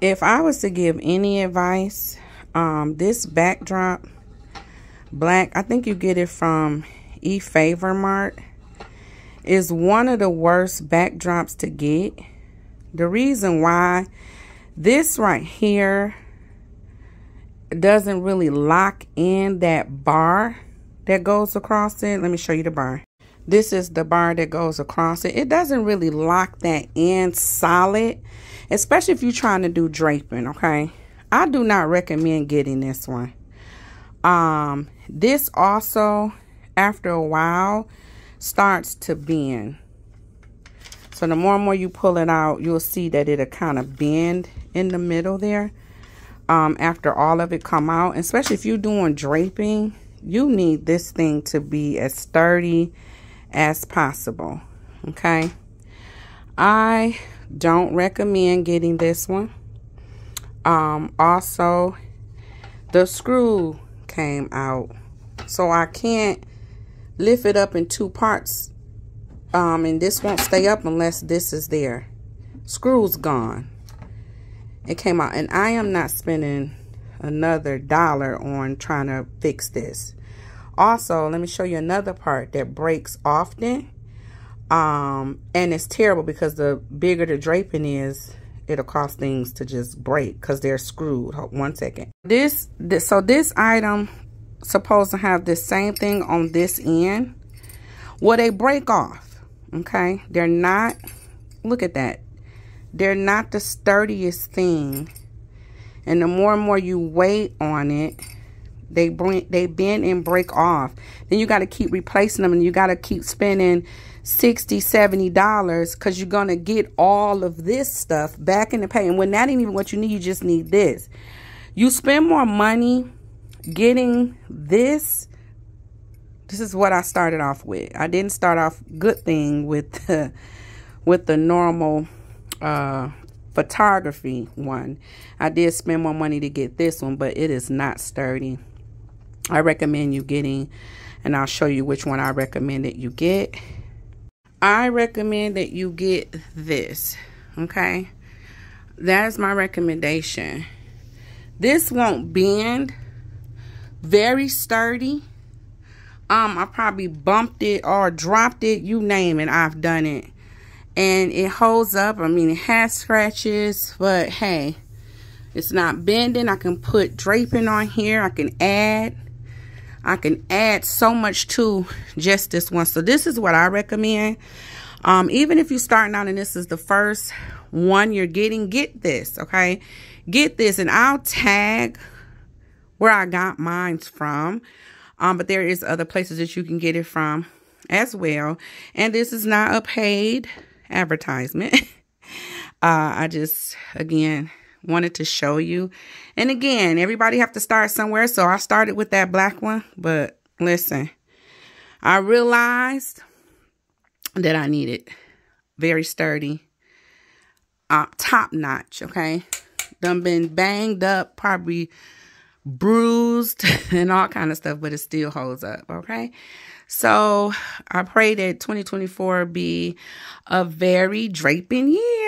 If I was to give any advice, um, this backdrop, black, I think you get it from E Favor Mart, is one of the worst backdrops to get. The reason why, this right here doesn't really lock in that bar that goes across it. Let me show you the bar. This is the bar that goes across it. It doesn't really lock that in solid, especially if you're trying to do draping, okay? I do not recommend getting this one. Um, this also, after a while, starts to bend. So the more and more you pull it out, you'll see that it'll kind of bend in the middle there. Um, after all of it come out, especially if you're doing draping, you need this thing to be as sturdy as possible. Okay. I don't recommend getting this one. Um, also, the screw came out. So I can't lift it up in two parts. Um, and this won't stay up unless this is there. Screw's gone. It came out. And I am not spending another dollar on trying to fix this. Also, let me show you another part that breaks often. Um, and it's terrible because the bigger the draping is, it'll cause things to just break because they're screwed. Hold one second. This, this, so this item supposed to have the same thing on this end. Well, they break off, okay? They're not, look at that. They're not the sturdiest thing. And the more and more you wait on it, they bring they bend and break off. Then you got to keep replacing them and you got to keep spending 60 70 dollars because you're gonna get all of this stuff back in the pay. And when that ain't even what you need you just need this. You spend more money getting this. This is what i started off with. I didn't start off good thing with the, with the normal uh photography one. I did spend more money to get this one but it is not sturdy I recommend you getting, and I'll show you which one I recommend that you get. I recommend that you get this, okay? That is my recommendation. This won't bend, very sturdy. Um, I probably bumped it or dropped it, you name it, I've done it. And it holds up, I mean, it has scratches, but hey, it's not bending. I can put draping on here, I can add I can add so much to just this one. So this is what I recommend. Um, even if you're starting out and this is the first one you're getting, get this, okay? Get this and I'll tag where I got mine from. Um, but there is other places that you can get it from as well. And this is not a paid advertisement. uh, I just, again, wanted to show you. And again, everybody have to start somewhere. So I started with that black one. But listen, I realized that I needed very sturdy, uh, top notch, okay? Done been banged up, probably bruised and all kind of stuff, but it still holds up, okay? So I pray that 2024 be a very draping year.